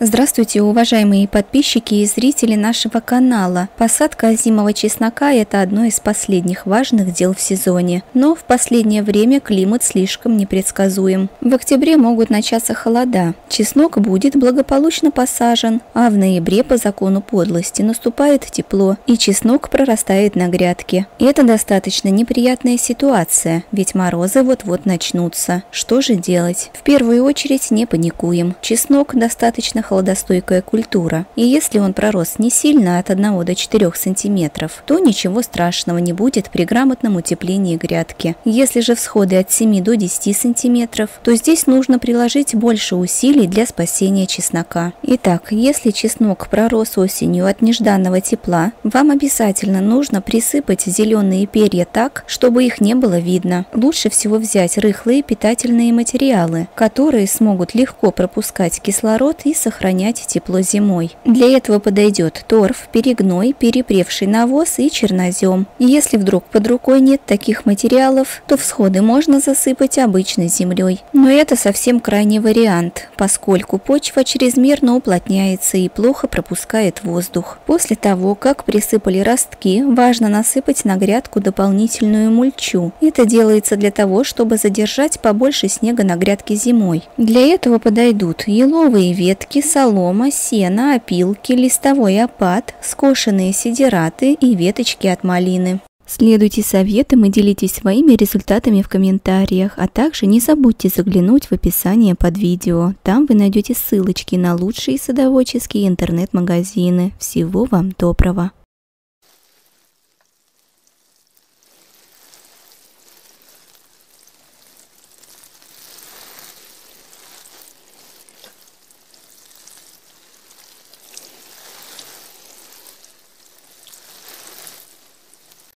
Здравствуйте, уважаемые подписчики и зрители нашего канала. Посадка озимого чеснока – это одно из последних важных дел в сезоне. Но в последнее время климат слишком непредсказуем. В октябре могут начаться холода. Чеснок будет благополучно посажен, а в ноябре по закону подлости наступает тепло, и чеснок прорастает на грядке. И это достаточно неприятная ситуация, ведь морозы вот-вот начнутся. Что же делать? В первую очередь не паникуем. Чеснок достаточно холодостойкая культура, и если он пророс не сильно от 1 до 4 сантиметров, то ничего страшного не будет при грамотном утеплении грядки. Если же всходы от 7 до 10 сантиметров, то здесь нужно приложить больше усилий для спасения чеснока. Итак, если чеснок пророс осенью от нежданного тепла, вам обязательно нужно присыпать зеленые перья так, чтобы их не было видно. Лучше всего взять рыхлые питательные материалы, которые смогут легко пропускать кислород и сохранять сохранять тепло зимой. Для этого подойдет торф, перегной, перепревший навоз и чернозем. Если вдруг под рукой нет таких материалов, то всходы можно засыпать обычной землей. Но это совсем крайний вариант, поскольку почва чрезмерно уплотняется и плохо пропускает воздух. После того, как присыпали ростки, важно насыпать на грядку дополнительную мульчу. Это делается для того, чтобы задержать побольше снега на грядке зимой. Для этого подойдут еловые ветки, солома, сено, опилки, листовой опад, скошенные сидираты и веточки от малины. Следуйте советам и делитесь своими результатами в комментариях, а также не забудьте заглянуть в описание под видео. Там вы найдете ссылочки на лучшие садоводческие интернет-магазины. Всего вам доброго!